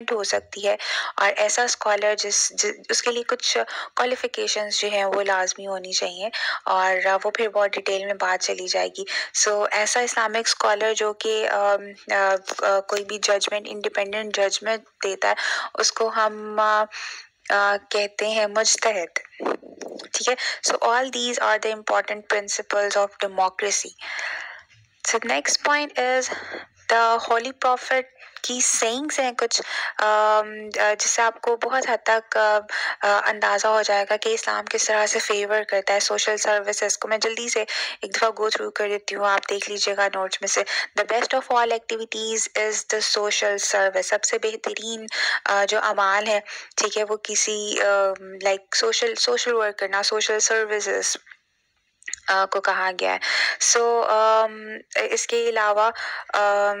हो सकती है। और ऐसा स्कॉलर जिस, जिस उसके लिए कुछ क्वालिफिकेशंस जो हैं वो लाजमी होनी चाहिए और वो फिर बहुत डिटेल में बात चली जाएगी। सो so, ऐसा इस्लामिक स्कॉलर जो कि कोई भी जजमेंट इंडिपेंडेंट जजमेंट देता है उसको हम आ, आ, कहते हैं मुजतहद। ठीक है? So all these are the important principles of democracy so next point is the holy prophet की सेंग्स हैं कुछ जिससे आपको बहुत हद तक अंदाज़ा हो जाएगा कि इस्लाम किस तरह से फेवर करता है सोशल सर्विसेज़ को। मैं जल्दी से एक दफ़ा गो थ्रू कर देती हूँ आप देख लीजिएगा नोट्स में से। The best of all activities is the social service सबसे बेहतरीन जो अमाल है ठीक है वो किसी लाइक सोशल सोशल वर्क करना सोशल सर्विसेज़ को कहा गया है। सो so, um, इसके अलावा um,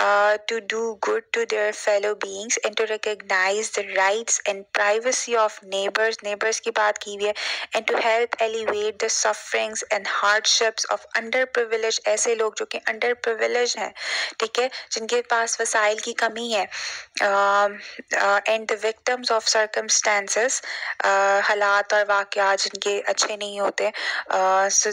uh, to do good to their fellow beings and to recognize the rights and privacy of neighbors, neighbors की बात की हुई है and to help elevate the sufferings and hardships of underprivileged ऐसे लोग जो कि underprivileged हैं ठीक है जिनके पास वसाइल की कमी है uh, uh, and the victims of circumstances uh, हालात और वाक़यात जिनके अच्छे नहीं होते uh, so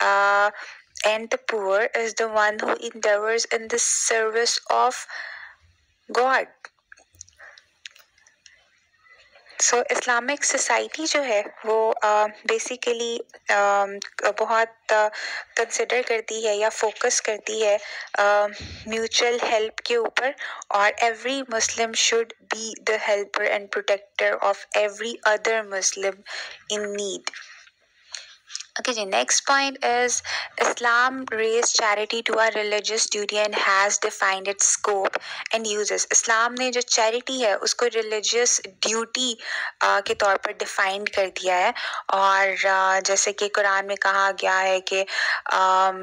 uh, and the poor is the one who endeavors in the service of God. So Islamic society जो है, वो बेसिकली बहुत कंसिडर करती है या फोकस करती है म्यूचुअल हेल्प के ऊपर और every Muslim should be the helper and protector of every other Muslim in need Okay, the next point is Islam raised charity to a religious duty and has defined its scope and uses. Islam ने जो charity है उसको religious duty uh, के तौर पर define कर दिया है और uh, जैसे कि कुरान में कहा गया है कि um,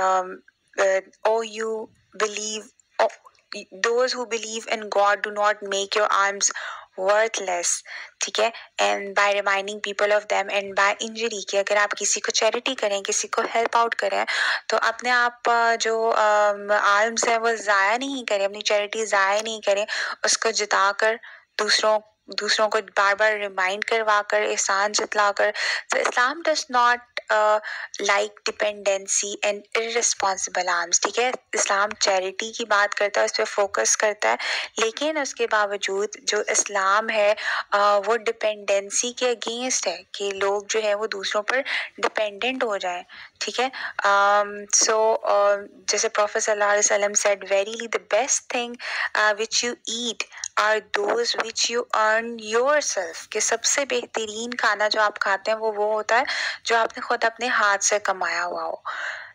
um, uh, oh you believe oh, those who believe in God do not make your arms Worthless ठीक है? And by reminding people of them and by injury कि अगर आप किसी को चैरिटी करें, किसी को हेल्प आउट करें तो अपने आप जो आर्म्स हैं, वो ज़ाया नहीं करें, अपनी चैरिटी ज़ाया नहीं करें, उसको जिता कर दूसरों दूसरों को बार बार रिमाइंड करवा कर एहसान जतला कर तो Islam does not like dependency and irresponsible alms ठीक है? इस्लाम चैरिटी की बात करता है उस पर फोकस करता है लेकिन उसके बावजूद जो इस्लाम है uh, वो डिपेंडेंसी के अगेंस्ट है कि लोग जो है वो दूसरों पर डिपेंडेंट हो जाए ठीक है? सो um, जैसे professor said verily the best thing which you eat are those which you earn yourself कि सबसे बेहतरीन खाना जो आप खाते हैं वो वो होता है जो आपने खुद अपने हाथ से कमाया हुआ हो।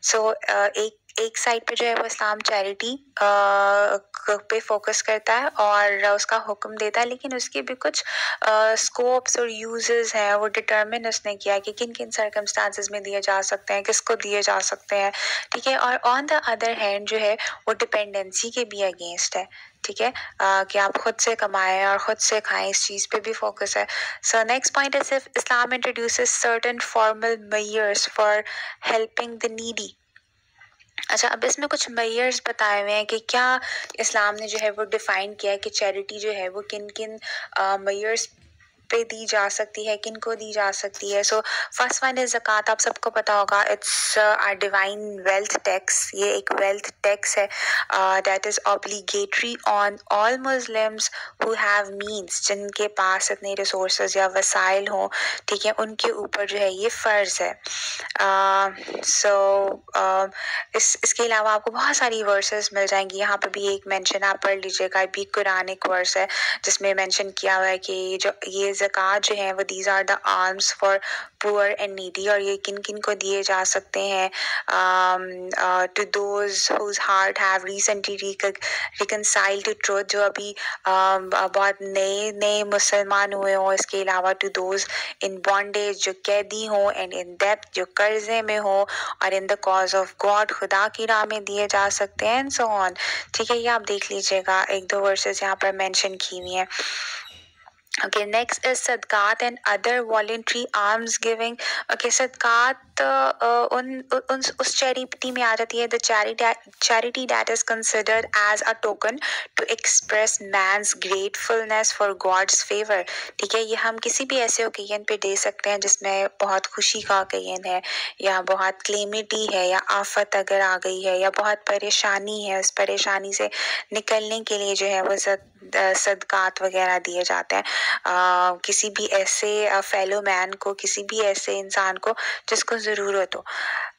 सो so, uh, एक एक साइड पे जो है वो इस्लाम चैरिटी पे फोकस करता है और उसका हुक्म देता है, लेकिन उसके भी कुछ स्कोप्स और यूजेस हैं, वो डिटर्मिन उसने किया कि किन किन सर्कमस्टांसिस में दिए जा सकते हैं, किसको दिए जा सकते हैं, ठीक है? और ऑन द अदर हैंड जो है, वो डिपेंडेंसी के भी अगेंस्ट है, ठीक है? कि आप खुद से कमाएँ और खुद से खाएँ, इस चीज़ पे भी फोकस है। So next point is if Islam introduce certain formal measures for helping the needy अच्छा अब इसमें कुछ मैयर्स बताए हुए हैं कि क्या इस्लाम ने जो है वो डिफ़ाइन किया है कि चैरिटी जो है वो किन किन मेयर्स पे दी जा सकती है किन को दी जा सकती है? सो फ़र्स्ट वन इज़ जक़ात आप सबको पता होगा it's our divine wealth tax ये एक वेल्थ टैक्स है that is obligatory on all Muslims who have means जिनके पास इतने रिसोर्स या वसाइल हों ठीक है? उनके ऊपर जो है ये फ़र्ज़ है। सो uh, so, uh, इस इसके अलावा आपको बहुत सारी वर्सेस मिल जाएँगी। यहाँ पर भी एक मेंशन आप पढ़ लीजिएगा भी कुरानिक वर्स है जिसमें मेंशन किया हुआ है कि जो ये ज़क़़त जो है वो these are the alms for poor and needy और ये किन किन को दिए जा सकते हैं? To those whose heart have recently reconcile to truth जो अभी um, बहुत नए नए मुसलमान हुए हों इसके अलावा टू दोज इन बॉन्डेज जो कैदी हों एंड इन डेप्थ जो कर्जे में हो और in the cause of God खुदा की राह में दिए जा सकते हैं एंड सो ऑन ठीक है ये आप देख लीजिएगा। एक दो वर्सेस यहाँ पर मेंशन की हुई हैं। Okay, next is sadqat and other voluntary alms giving. Okay, sadqat uh, उन उन उस चैरिटी में आ जाती है the charity that is considered as a token to express man's gratefulness for God's favour ठीक है ये हम किसी भी ऐसे ओकेजन पे दे सकते हैं जिसमें बहुत खुशी का ओकेजन है या बहुत क्लेमिटी है या आफत अगर आ गई है या बहुत परेशानी है उस परेशानी से निकलने के लिए जो है वो सदकात वगैरह दिए जाते हैं। किसी भी ऐसे फेलो मैन को, किसी भी ऐसे इंसान को, जिसको ज़रूरत हो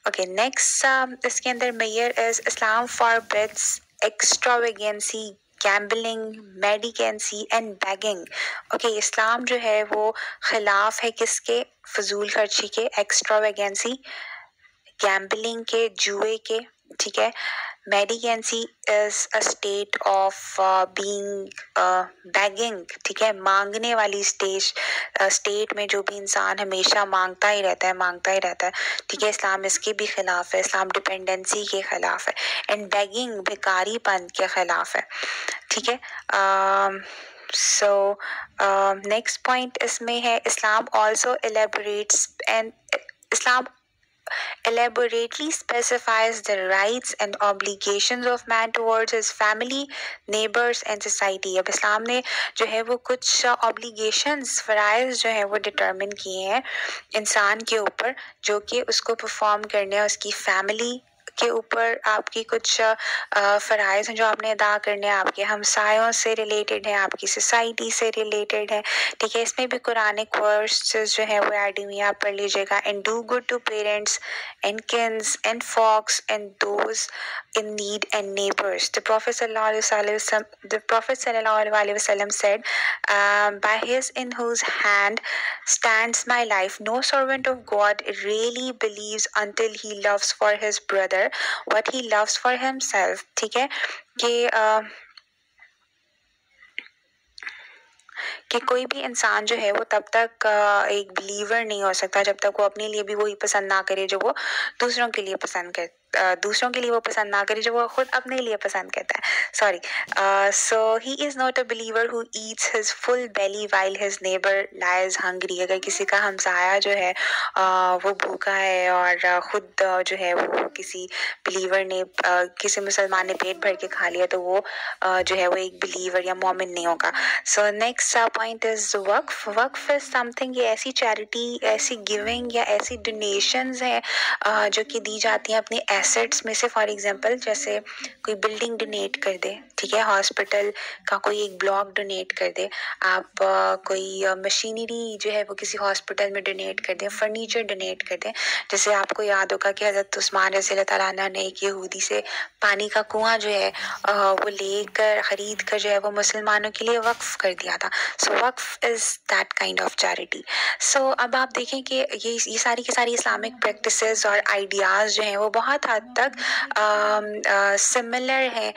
ओके नेक्स्ट इसके अंदर mayor is Islam forbids extravagance gambling mendicancy and begging okay Islam जो है वो खिलाफ है किसके? फजूल खर्ची के एक्स्ट्रावेगेंसी गैम्बलिंग के, जुए के, ठीक है? Mendicancy is a state of being begging ठीक है? मांगने वाली स्टेज स्टेट uh, में जो भी इंसान हमेशा माँगता ही रहता है माँगता ही रहता है। ठीक है? इस्लाम इसके भी खिलाफ है इस्लाम डिपेंडेंसी के खिलाफ है एंड बैगिंग भिकारीपन के खिलाफ है। ठीक है? सो नेक्स्ट पॉइंट इसमें है Islam also elaborates and Islam elaborately specifies the rights and obligations of man towards his family, neighbors and society. अब इस्लाम ने जो है वो कुछ obligations फ़राइज़ जो hai वो determine किए हैं इंसान के ऊपर जो कि उसको perform करने उसकी family के ऊपर आपकी कुछ फ़रज़ हैं जो आपने अदा करने हैं, आपके हमसायों से रिलेटेड हैं, आपकी सोसाइटी से रिलेटेड है। ठीक है, इसमें भी कुरानिक वर्स जो हैं वो एड हुई आप पढ़ लीजिएगा। And do good to parents and kins and folks and those in need and neighbours the professor the professor वसलम said by his in whose hand stands my life no servant of God really believes until he loves for his brother what loves for himself ठीक है? कि कि कोई भी इंसान जो है वो तब तक एक बिलीवर नहीं हो सकता जब तक वो अपने लिए भी वही पसंद ना करे जो वो दूसरों के लिए पसंद कर दूसरों के लिए वो पसंद ना करे जो वो खुद अपने लिए पसंद करता है। Sorry so he is not a believer who eats his full belly while his neighbour lies hungry अगर किसी का हमसाया जो है uh, वो भूखा है और ख़ुद uh, जो है वो किसी बिलीवर ने uh, किसी मुसलमान ने पेट भर के खा लिया तो वो जो है वो एक बिलीवर या मोमिन नहीं होगा। सो नेक्स्ट पॉइंट इज़ वक्फ। वक्फ इज़ समथिंग ये ऐसी चैरिटी ऐसी गिविंग या ऐसी डोनेशंस हैं जो कि दी जाती हैं अपने एसेट्स में से फॉर एग्जांपल जैसे कोई बिल्डिंग डोनेट कर दे, ठीक है हॉस्पिटल का कोई एक ब्लॉक डोनेट कर दे, आप कोई मशीनरी जो है वो किसी हॉस्पिटल में डोनेट कर दें फर्नीचर डोनेट कर दें। जैसे आपको याद होगा कि हज़रत उस्मान रसी तला ने एक यहूदी से पानी का कुआँ जो है वो लेकर ख़रीद कर जो है वो मुसलमानों के लिए वक्फ कर दिया था। So Waqf is that kind of charity so अब आप देखें कि ये ये सारी की सारी इस्लामिक प्रैक्टिसेस और आइडियाज़ जो हैं वो बहुत हद तक सिमिलर हैं।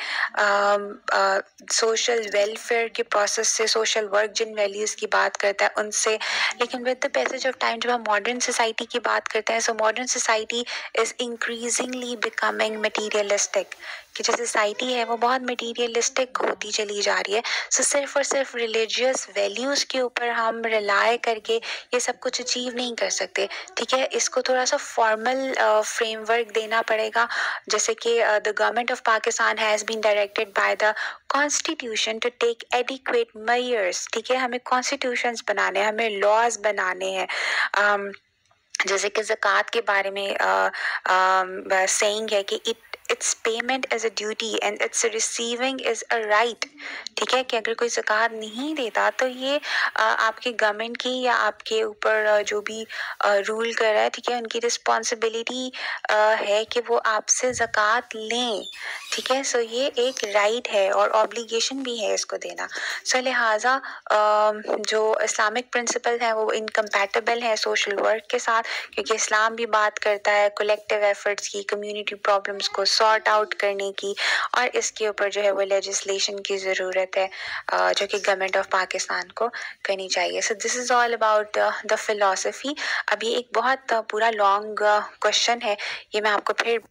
सोशल वेलफेयर के प्रोसेस से सोशल वर्क जिन वैल्यूज़ की बात करता है उनसे। लेकिन with the passage of time जब हम मॉडर्न सोसाइटी की बात करते हैं so modern society is increasingly becoming materialistic कि जो सोसाइटी है वो बहुत मटीरियलिस्टिक होती चली जा रही है। सो सिर्फ़ और सिर्फ़ रिलीजियस वैल्यूज़ के ऊपर हम रिलाय करके ये सब कुछ अचीव नहीं कर सकते। ठीक है? इसको थोड़ा सा फॉर्मल फ्रेमवर्क देना पड़ेगा। जैसे कि the government of Pakistan has been directed by the constitution to take adequate measures ठीक है? हमें कॉन्स्टिट्यूशन बनाने हैं हमें लॉज बनाने हैं। Um, जैसे कि ज़क़़त के बारे में सेइंग है कि it it's payment as a duty and it's receiving is a right ठीक है कि अगर कोई ज़क़़त नहीं देता तो ये आपके गवर्नमेंट की या आपके ऊपर जो भी रूल कर रहा है, ठीक है, उनकी रिस्पॉन्सिबिलिटी है कि वो आपसे ज़क़़त लें। ठीक है सो ये एक राइट है और ऑब्लिगेशन भी है इसको देना। सो लिहाजा जो इस्लामिक प्रिंसिपल हैं, वो इनकम्पैटिबल हैं सोशल वर्क के साथ, क्योंकि इस्लाम भी बात करता है कलेक्टिव एफर्ट्स की कम्युनिटी प्रॉब्लम्स को सॉर्ट आउट करने की और इसके ऊपर जो है वो लेजिस्लेशन की ज़रूरत है जो कि गवर्नमेंट ऑफ़ पाकिस्तान को करनी चाहिए। So this is all about the philosophy अभी एक बहुत पूरा लॉन्ग क्वेश्चन है, ये मैं आपको फिर